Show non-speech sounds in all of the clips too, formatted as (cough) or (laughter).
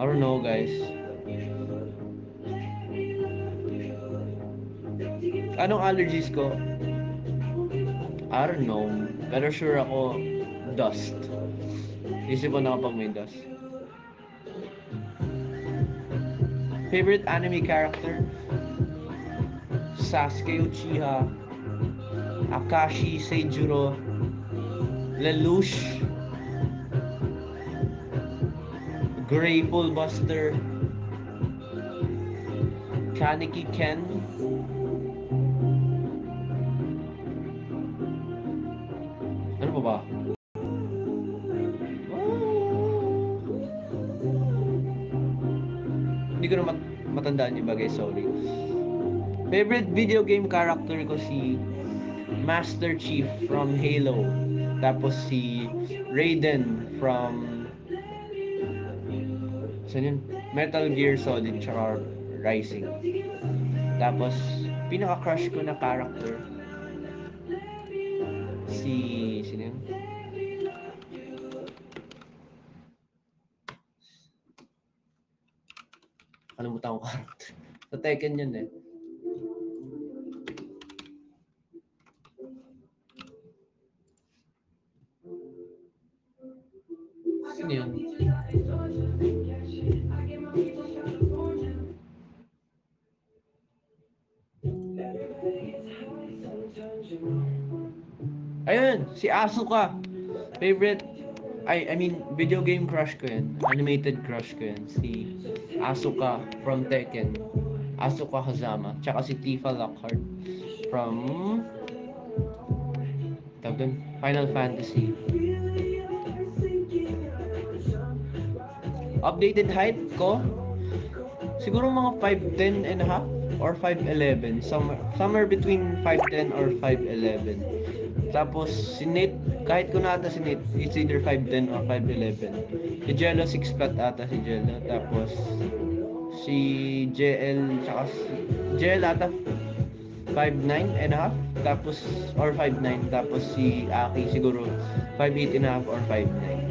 I don't know, guys. Anong allergies ko? I don't know. Pero sure ako, dust. Isip ko na kapag may dust. Favorite anime character? Sasuke Uchiha, Akashi Seijuro, Lelouch, Grateful Buster, Kaneki Ken, ano pa ba? Hindi ko na mat- matandaan yung bagay, sorry. Favorite video game character ko si Master Chief from Halo. Tapos si Raiden from Saan yun? Metal Gear Solid tsaka Rising. Tapos pinaka-crush ko na character si sino yun? Kalimutan ko character. (laughs) Sa Tekken yun eh. Si Asuka. Favorite, I, I mean, video game crush ko yun. Animated crush ko yun. Si Asuka from Tekken. Asuka Hazama. Tsaka si Tifa Lockhart from tawag Final Fantasy. Updated height ko, siguro mga 5'10 and a half or 5'11. Somewhere, somewhere between 5'10 or 5'11. Tapos, si Nate, kahit ko na ata si Nate, it's either 5'10 or 5'11. Si Jello, 6 flat ata si Jello. Tapos, si JL, tsaka si JL ata 5'9 and a half. Tapos, or 5'9. Tapos si Aki siguro 5'8 and a half or 5'9.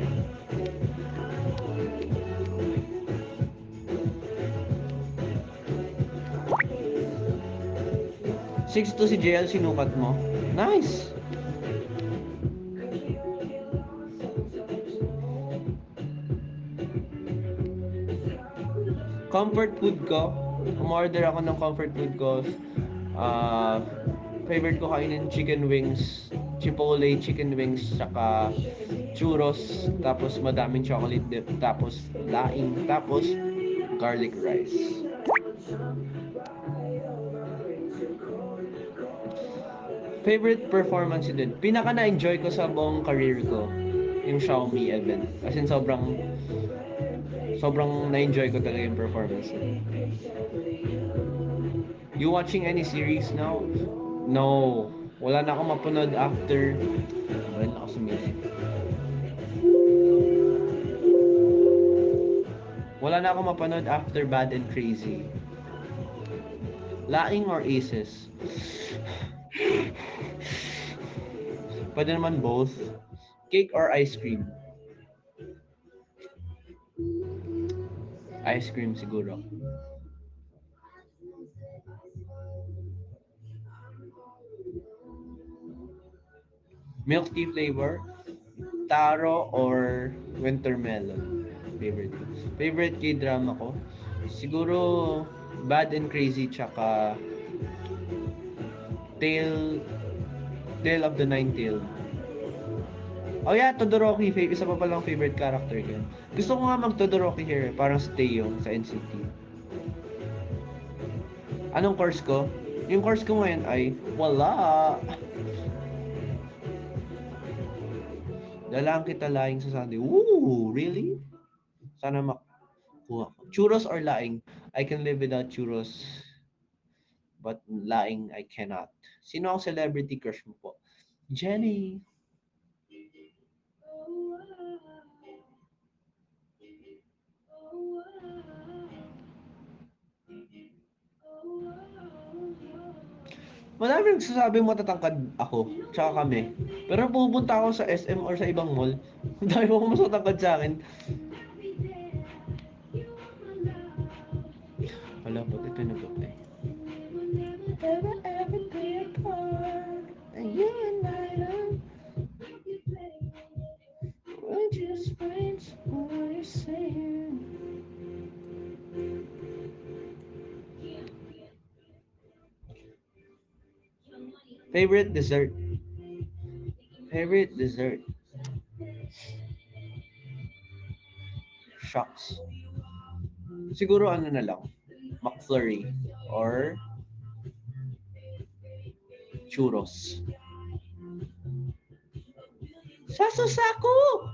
Six to si JL sinukat mo. Nice! Comfort food ko. Umorder ako ng comfort food ko. Ah, favorite ko kainin chicken wings, chipotle chicken wings, saka churros, tapos madaming chocolate dip, tapos laing, tapos garlic rice. Favorite performance din. Pinaka na-enjoy ko sa buong career ko, yung Xiaomi event. As in, sobrang sobrang na-enjoy ko talaga yung performance. You watching any series now? No. Wala na akong mapanood after... Wala na ako sa music. Wala na akong mapanood after Bad and Crazy. Laing or Aces? (sighs) Pwede naman both. Cake or ice cream? Ice cream siguro. Milk flavor, taro or winter melon. Favorite ko. Favorite K-drama ko? Siguro Bad and Crazy tsaka Tale Tale of the Nine Tail. Oh yeah, Todoroki, isa pa palang favorite character yun. Gusto ko nga mag Todoroki here, parang si Teo sa NCT. Anong course ko? Yung course ko ngayon ay wala. (laughs) Dalaan kita laing sa Sunday. Woo! Really? Sana makuha ko. Churros or laing? I can live without churros. But laing, I cannot. Sino ang celebrity crush mo po? Jenny. Marami nagsasabi matatangkad ako, tsaka kami. Pero pupunta ako sa SM or sa ibang mall, (laughs) dahil ako mas matangkad sa akin. Wala, ba't ito nabot eh? Favorite dessert? Favorite dessert? Shucks. Siguro ano na lang, McFlurry or churros. Sasusako!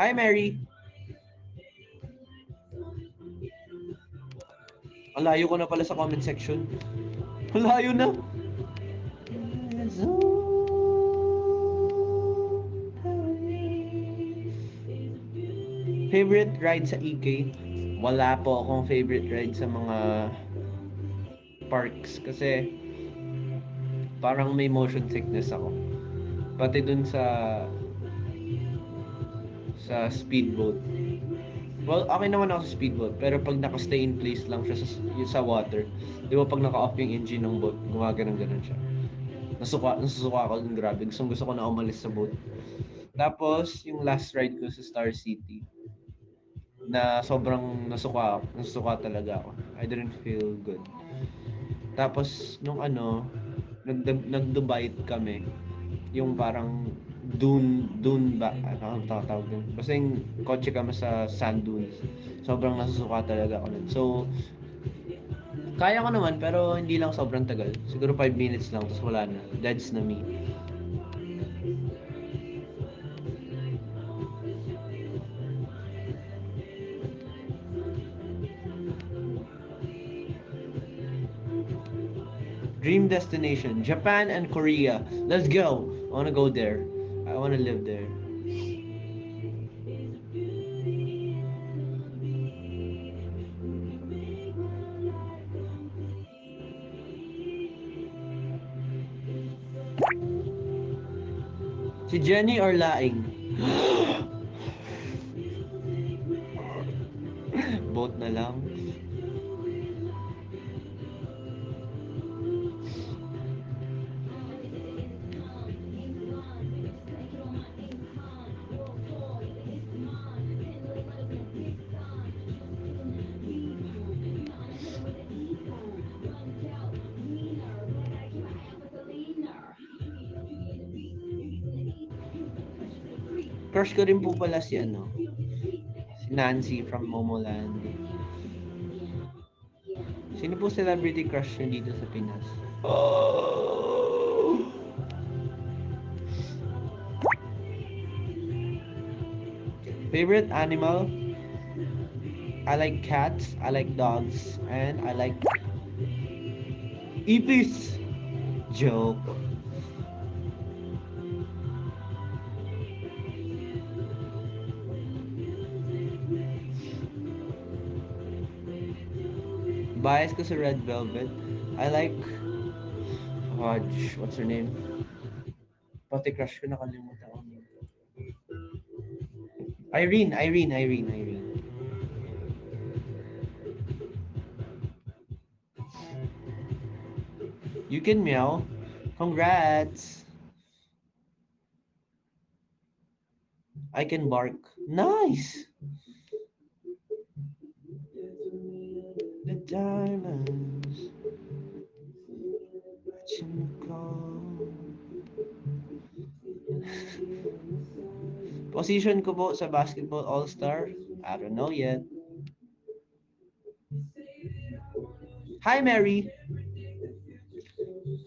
Hi, Mary. Ang layo ko na pala sa comment section. Ang layo na. Favorite ride sa EK? Wala po akong favorite ride sa mga parks kasi parang may motion sickness ako. Pati dun sa sa speedboat. Well, okay naman ako sa speedboat, pero pag naka-stay in place lang siya sa, sa water, di ba pag naka-off yung engine ng boat, gumagano'n ganun siya. Nasuka, nasusuka ako dun, grabe. Gusto, gusto ko na umalis sa boat. Tapos, yung last ride ko sa Star City, na sobrang nasuka, nasuka talaga ako. I didn't feel good. Tapos, nung ano, nag, nag-Dubai kami, yung parang dune, dune ba? Ano ang tawag dun? Basta yung kotse kami sa sand dunes. Sobrang nasusuka talaga ako nun. So, kaya ko naman, pero hindi lang sobrang tagal. Siguro 5 minutes lang, tapos wala na. That's na me. Dream destination, Japan and Korea. Let's go. I want to go there. Want to live there. Si Jenny or Laing? (gasps) Both na lang. Crush ko rin po pala si ano, si Nancy from Momoland. Sino po celebrity crush nyo dito sa Pinas? Oh! Favorite animal? I like cats, I like dogs, and I like ipis. Joke. Bias ko sa Red Velvet. I like. What's her name? Pati crush ko nakalimutan ko. Irene, Irene, Irene, Irene. You can meow. Congrats. I can bark. Nice. Diamonds. You call? Position ko po sa basketball all-star? I don't know yet. Hi, Mary.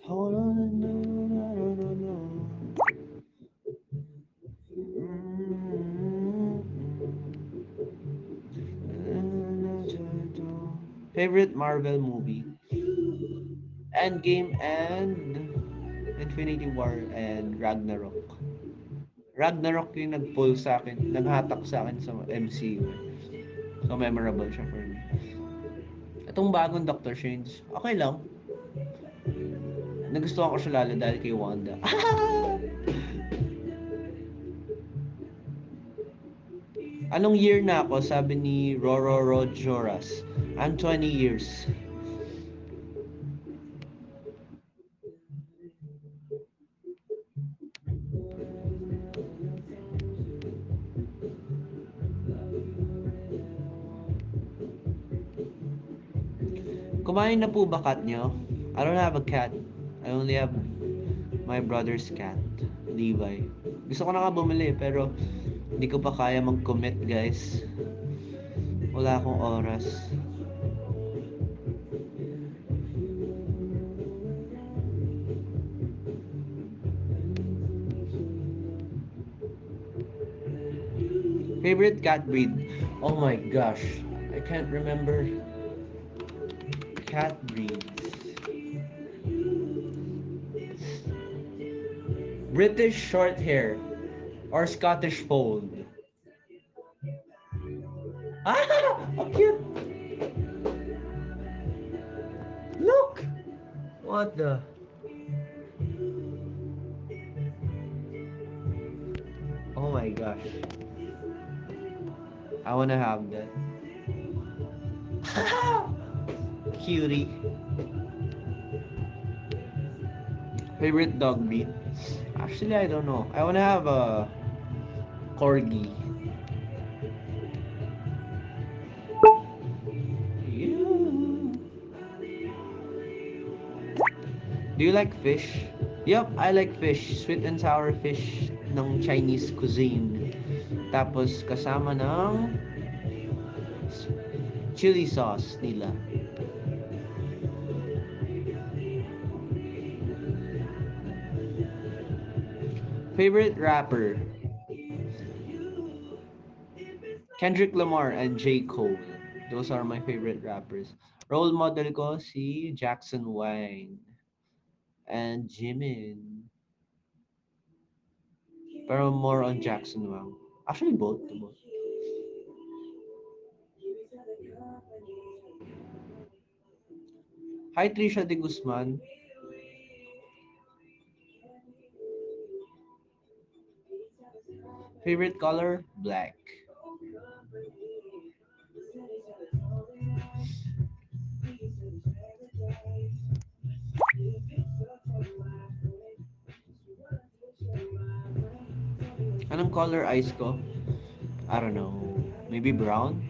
Hold on, Favorite Marvel movie? Endgame and Infinity War and Ragnarok. Ragnarok yung nag-pull sa akin, naghatak sa akin sa MCU. So memorable siya for me. Itong bagong Doctor Strange, okay lang. Nagustuhan ko siya lalo dahil kay Wanda. (laughs) Anong year na ako? Sabi ni Roro Rojoras. I'm 20 years. Kumain na po ba cat nyo? I don't have a cat. I only have my brother's cat, Levi. Gusto ko na nga bumili pero hindi ko pa kaya mag-commit guys. Wala akong oras. Favorite cat breed? Oh my gosh. I can't remember cat breeds. British short hair or Scottish fold. Ah, how cute! Look! What the? I wanna have that. (laughs) Cutie. Favorite dog breed? Actually, I don't know. I wanna have a corgi. Do you like fish? Yep, I like fish. Sweet and sour fish ng Chinese cuisine. Tapos kasama ng chili sauce nila. Favorite rapper? Kendrick Lamar and J. Cole. Those are my favorite rappers. Role model ko si Jackson Wang and Jimin. Pero more on Jackson Wang. Actually, both. both. Hi, Trisha de Guzman. Favorite color? Black. Anong color eyes ko? I don't know. Maybe brown?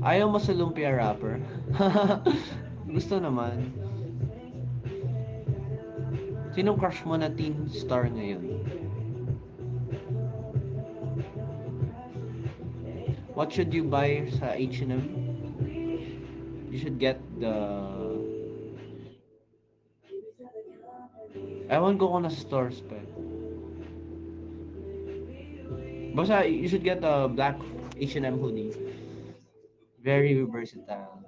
Ayaw mo sa lumpia wrapper? (laughs) Gusto naman. Sinong crush mo na teen star ngayon? What should you buy sa H&M? You should get the... Ewan ko kung nasa stores pa. Basta, you should get a black H&M hoodie. Very versatile.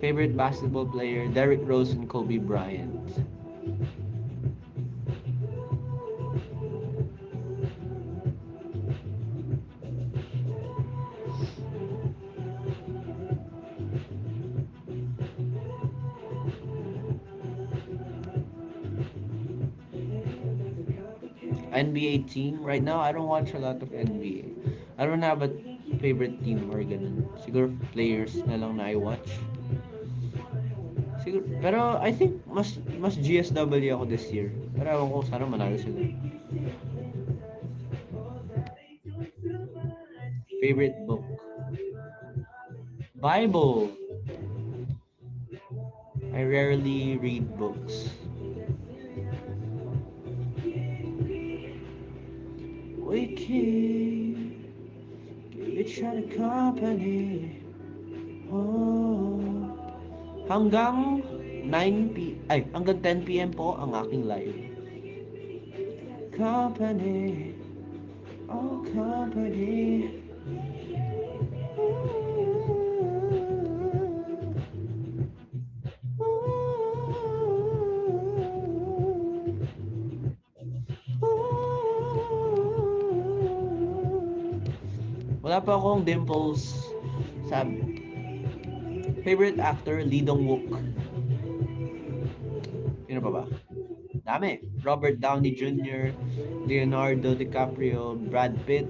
Favorite basketball player, Derrick Rose and Kobe Bryant. NBA team. Right now, I don't watch a lot of NBA. I don't have a favorite team or ganun. Siguro players na lang na I watch. Siguro, pero I think mas mas GSW ako this year. Pero ewan ko sana manalo sila. Favorite book? Bible. I rarely read books. We keep each other company. Oh. Hanggang 9 p ay hanggang 10 PM po ang aking live. Company. Oh, company. Wala pa akong dimples sa favorite actor Lee Dong Wook. Sino pa ba? Dami. Robert Downey Jr., Leonardo DiCaprio, Brad Pitt.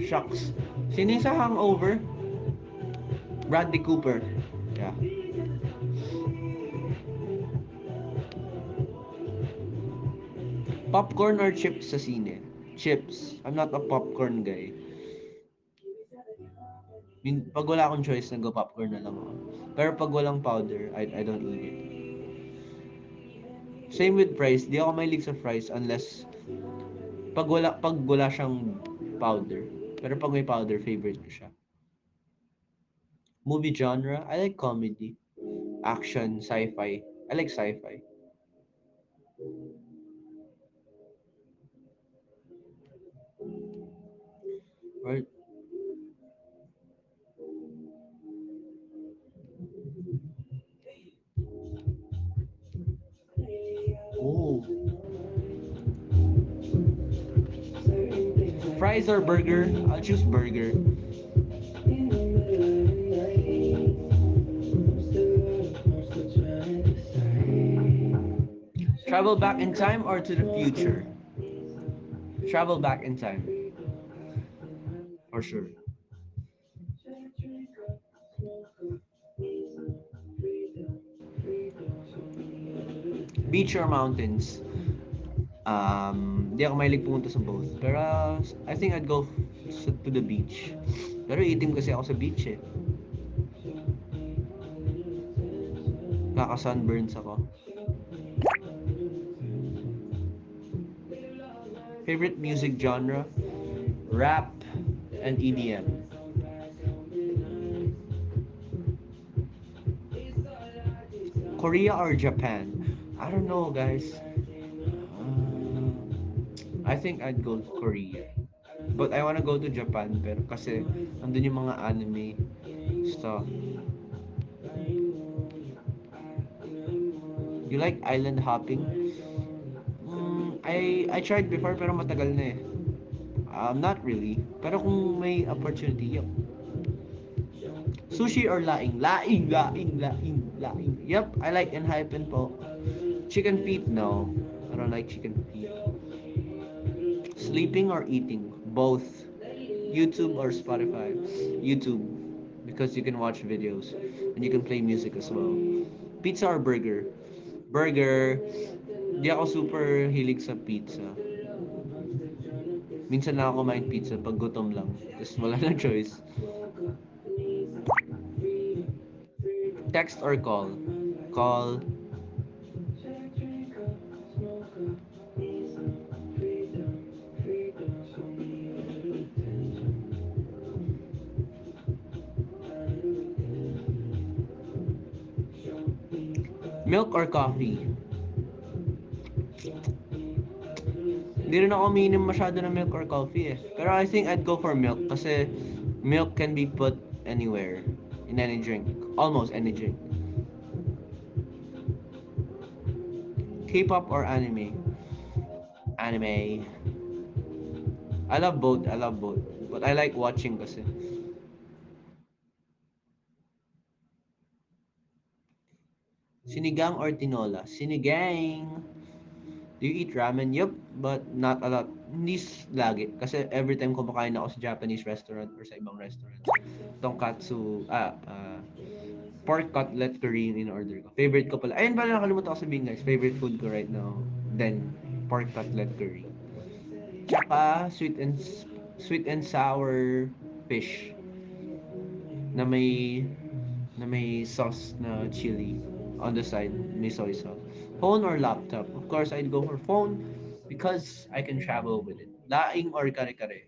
Shucks. Sino sa Hangover? Bradley Cooper. Yeah. Popcorn or chips sa sine? Chips. I'm not a popcorn guy. Min- pag wala akong choice, nag popcorn na lang ako. Pero pag walang powder, I, I don't eat it. Same with fries. Di ako mahilig sa fries unless pag wala, pag wala siyang powder. Pero pag may powder, favorite ko siya. Movie genre, I like comedy. Action, sci-fi. I like sci-fi. Or Fries or burger? I'll choose burger. Travel back in time or to the future? Travel back in time. For sure. Beach or mountains? Um, di ako mahilig pumunta sa both. Pero I think I'd go to the beach. Pero itim kasi ako sa beach eh. Kaka-sunburns ako. Favorite music genre? Rap and EDM. Korea or Japan? I don't know, guys. I think I'd go Korea. But I wanna go to Japan pero kasi andun yung mga anime stuff. You like island hopping? Mm, I I tried before pero matagal na eh. Um, not really. Pero kung may opportunity, yep. Sushi or laing? Laing, laing, laing, laing. Yep, I like enhypen po. Chicken feet? No. I don't like chicken feet. Sleeping or eating? Both. YouTube or Spotify? YouTube. Because you can watch videos. And you can play music as well. Pizza or burger? Burger. Di ako super hilig sa pizza. Minsan lang ako kumain pizza pag gutom lang. Tapos wala na choice. Text or call? Call. Milk or coffee? Hindi rin ako umiinom masyado ng milk or coffee eh. Pero I think I'd go for milk kasi milk can be put anywhere in any drink. Almost any drink. K-pop or anime? Anime. I love both. I love both. But I like watching kasi. Sinigang or tinola? Sinigang. Do you eat ramen? Yup, but not a lot. Hindi lagi. Kasi every time kumakain ako sa Japanese restaurant or sa ibang restaurant, tonkatsu, ah, ah, pork cutlet curry yung in-order ko. Favorite ko pala. Ayun pala, nakalimutan ko sabihin guys. Favorite food ko right now. Then, pork cutlet curry. Tsaka, sweet and, sweet and sour fish. Na may, na may sauce na chili on the side. May soy sauce. Phone or laptop? Of course, I'd go for phone because I can travel with it. Laing or kare-kare?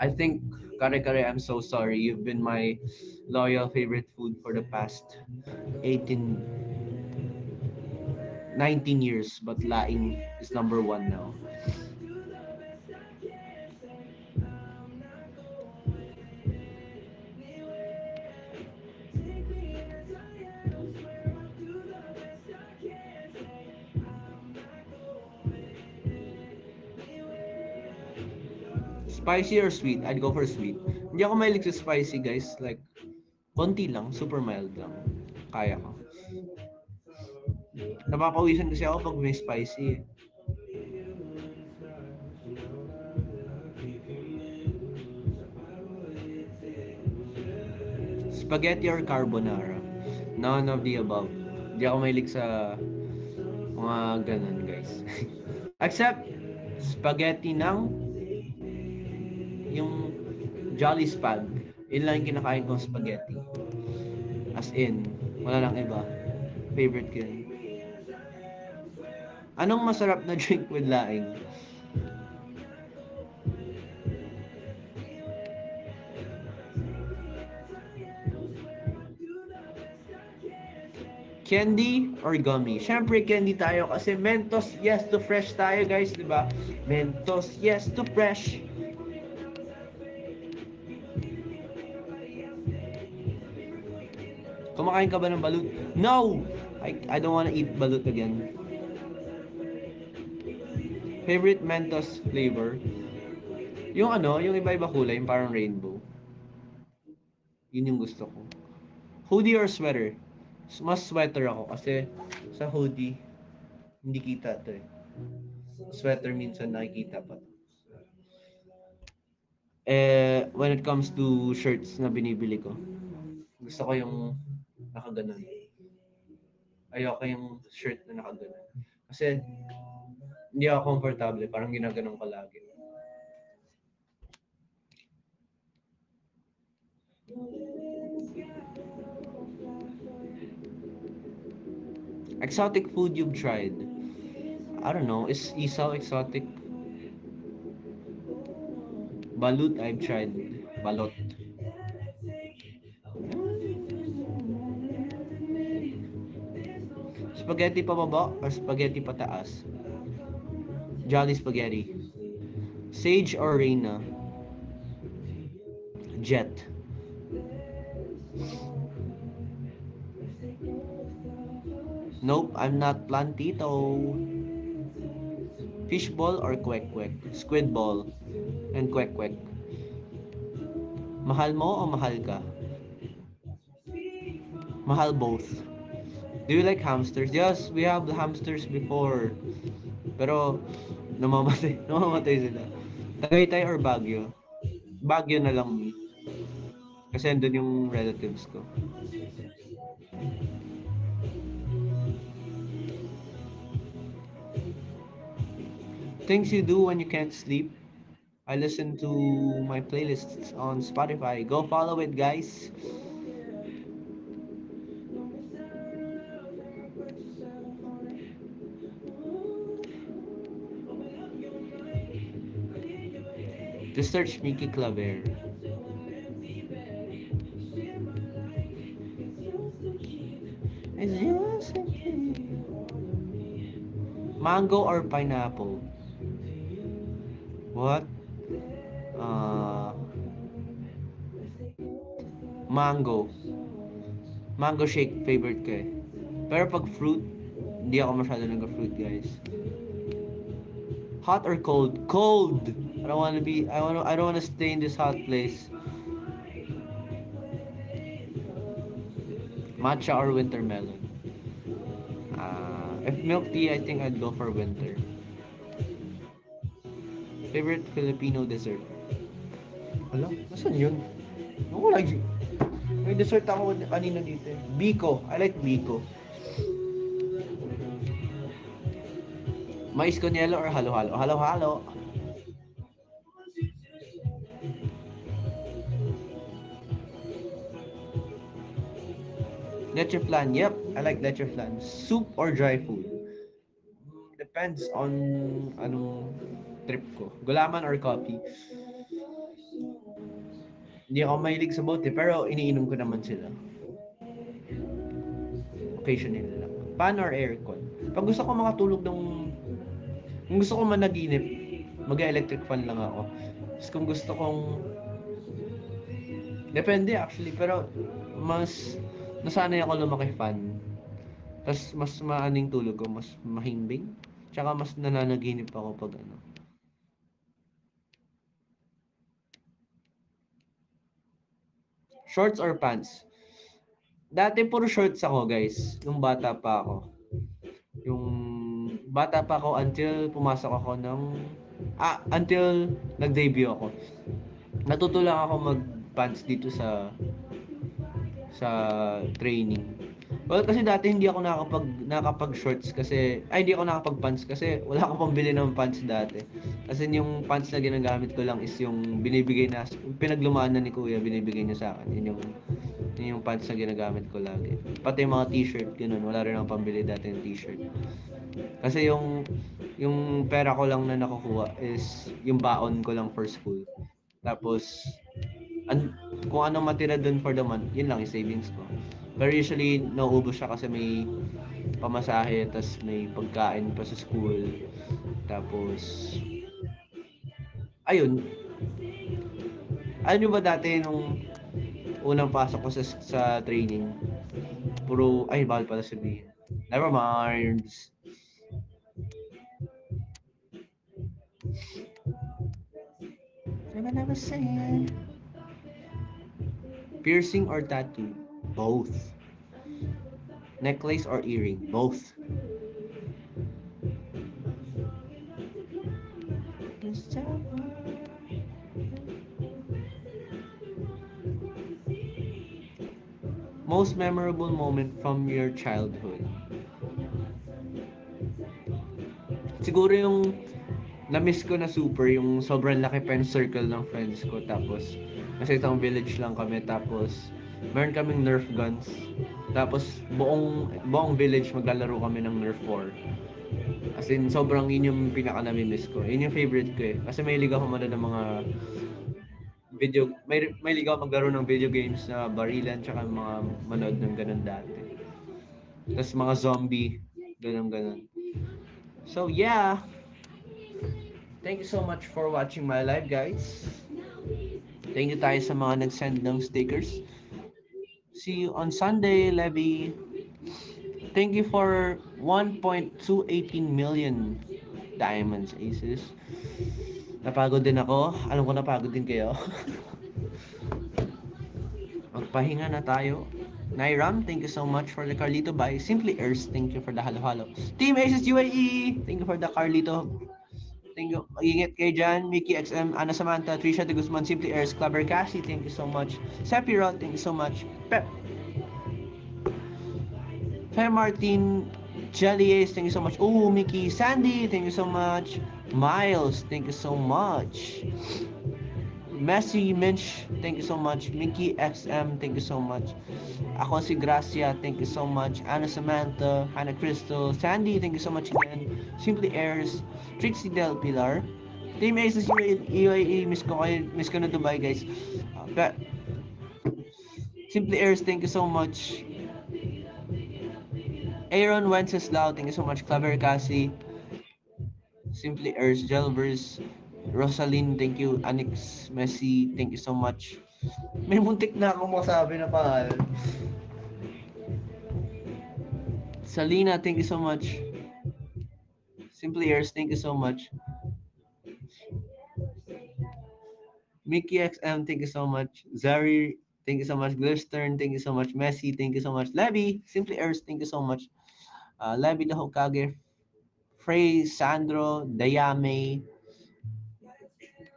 I think kare-kare, I'm so sorry. You've been my loyal favorite food for the past 18, 19 years. But laing is number one now. Spicy or sweet? I'd go for sweet. Hindi ako mahilig sa spicy, guys. Like, konti lang. Super mild lang. Kaya ko. napapawisan kasi ako pag may spicy. eh. Spaghetti or carbonara? None of the above. Hindi ako mahilig sa mga ganun, guys. (laughs) Except, spaghetti ng Jolly Spag. Yun lang yung kinakain kong spaghetti. As in, wala lang iba. Favorite ko yun. Anong masarap na (laughs) drink with laing? Candy or gummy? Siyempre, candy tayo kasi Mentos, yes to fresh tayo guys, di ba? Mentos, yes to fresh. Kumakain ka ba ng balut? No! I, I don't wanna eat balut again. Favorite Mentos flavor? Yung ano, yung iba-iba kulay, yung parang rainbow. Yun yung gusto ko. Hoodie or sweater? Mas sweater ako kasi sa hoodie, hindi kita to eh. Sweater minsan nakikita pa. Eh, when it comes to shirts na binibili ko, gusto ko yung nakaganon. Ayoko yung shirt na nakaganon. Kasi, hindi ako komportable. Parang ginaganon ko lagi. Exotic food you've tried? I don't know. Is isaw exotic? Balut I've tried. Balot. Spaghetti pababa or spaghetti pataas? Jolly spaghetti. Sage or Reina? Jet. Nope, I'm not plantito. Fishball or kwek kwek? Squid ball and kwek kwek. Mahal mo o mahal ka? Mahal both. Do you like hamsters? Yes, we have hamsters before. Pero namamatay, (laughs) namamatay sila. Tagaytay or Baguio? Baguio na lang. Kasi andun yung relatives ko. Things you do when you can't sleep. I listen to my playlists on Spotify. Go follow it, guys. Just search Mickey Claver. Mango or pineapple? What? Uh, mango. Mango shake favorite ko eh. Pero pag fruit, hindi ako masyado nag-fruit guys. Hot or cold? Cold. I don't want to be. I want. I don't want to stay in this hot place. Matcha or winter melon? Uh, if milk tea, I think I'd go for winter. Favorite Filipino dessert? Wala, nasan yun? Ako lagi. May dessert ako kanina dito eh. Biko. I like Biko. Mais con or halo-halo? Halo-halo. Leche flan. Yep, I like leche flan. Soup or dry food? Depends on anong trip ko. Gulaman or coffee? Hindi ako mahilig sa bote, pero iniinom ko naman sila. Occasionally lang. Fan or aircon? Pag gusto ko makatulog ng... Kung gusto ko managinip, mag-electric fan lang ako. Tapos kung gusto kong... Depende actually, pero mas nasanay ako lumaki fan. Tapos mas maaning tulog ko, mas mahimbing. Tsaka mas nananaginip ako pag ano. Shorts or pants? Dati puro shorts ako, guys. Nung bata pa ako. yung bata pa ako until pumasok ako ng ah, until nag-debut ako. Natuto ako mag-pants dito sa sa training. Well, kasi dati hindi ako nakapag nakapag shorts kasi ay hindi ako nakapag pants kasi wala akong pambili ng pants dati. Kasi yung pants na ginagamit ko lang is yung binibigay na pinaglumaan na ni Kuya, binibigay niya sa akin. Yun yung yun yung pants na ginagamit ko lagi. Pati yung mga t-shirt, ganun. Wala rin akong pambili dati ng t-shirt. Kasi yung yung pera ko lang na nakukuha is yung baon ko lang for school. Tapos an, kung ano matira doon for the month, yun lang yung savings ko. Pero usually, nauubos siya kasi may pamasahe, tas may pagkain pa sa school. Tapos, ayun. Ano nyo ba dati nung unang pasok ko sa, sa training? Puro, ay, bawal pala sabihin. Never mind. Never, never say. Piercing or tattoo? Both. Necklace or earring? Both. Most memorable moment from your childhood? Siguro yung na-miss ko na super yung sobrang laki pa circle ng friends ko tapos kasi itong village lang kami tapos meron kaming Nerf guns. Tapos buong buong village maglalaro kami ng Nerf 4. As in sobrang yun yung pinaka nami-miss ko. Yun yung favorite ko eh. Kasi may liga ako manood ng mga video may may liga ako maglaro ng video games na barilan tsaka mga manood ng ganun dati. Tapos mga zombie, ganun ganun. So yeah. Thank you so much for watching my live guys. Thank you tayo sa mga nag-send ng stickers. See you on Sunday, Levy. Thank you for 1.218 million diamonds, Aces. Napagod din ako. Alam ko napagod din kayo. (laughs) Magpahinga na tayo. Nairam, thank you so much for the Carlito by Simply Earth. Thank you for the halo halo. Team Aces UAE, thank you for the Carlito. Thank you. Ingat kayo dyan. Mickey XM, Ana Samantha, Trisha de Guzman, Simply Earth, Clubber Cassie, thank you so much. Sephiroth, thank you so much. Pep. Fe Martin, Jelly Ace, thank you so much. Oh, Mickey, Sandy, thank you so much. Miles, thank you so much. Messi Minch, thank you so much. Mickey XM, thank you so much. Ako si Gracia, thank you so much. Anna Samantha, Hannah Crystal, Sandy, thank you so much again. Simply Airs, Trixie Del Pilar. Team Aces UAE, miss ko miss ko na Dubai guys. Uh, Simply Airs, thank you so much. Aaron Wenceslao, thank you so much. Clever Cassie. Simply Airs, Gelvers, Rosaline, thank you. Anix Messi, thank you so much. May muntik na akong masabi na pangalan. Salina, thank you so much. Simply Yours, thank you so much. Mickey XM, thank you so much. Zari, thank you so much. Glistern, thank you so much. Messi, thank you so much. Levy, Simply Earth, thank you so much. Uh, Levy the Hokage, Frey, Sandro, Dayame,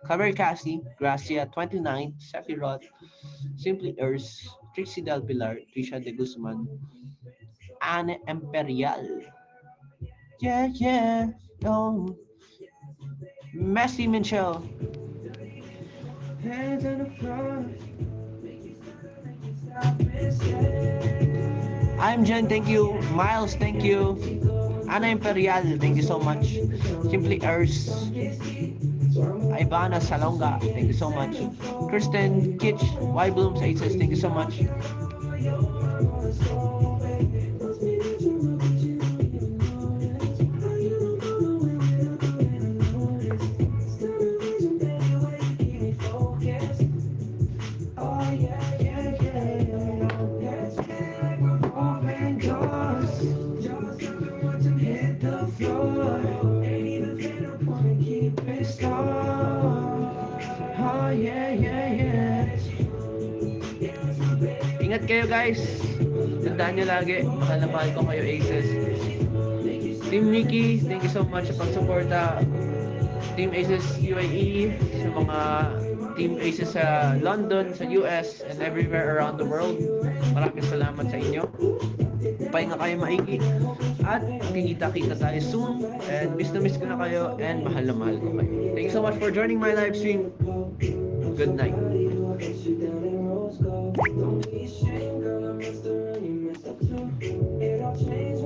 Claver Cassie, Gracia, 29, Sephiroth, Simply Earth, Trixie Del Pilar, Trisha de Guzman, Anne Imperial. Yeah, yeah, no. Messi Minchel. Hands on the floor. I'm Jen, thank you. Miles, thank you. Ana Imperial, thank you so much. Simply Earth. Ivana Salonga, thank you so much. Kristen Kitch, Y Blooms 8 says, thank you so much. Kayo guys. Tandaan nyo lagi. Mahal na mahal ko kayo aces. Team Nikki, thank you so much sa pagsuporta. Team Aces UAE, sa mga Team Aces sa London, sa US, and everywhere around the world. Maraming salamat sa inyo. Pahinga kayo maigi. At kikita-kita tayo soon. And miss na miss ko na kayo. And mahal na mahal ko kayo. Thank you so much for joining my live stream. Good night. It all changed when you took my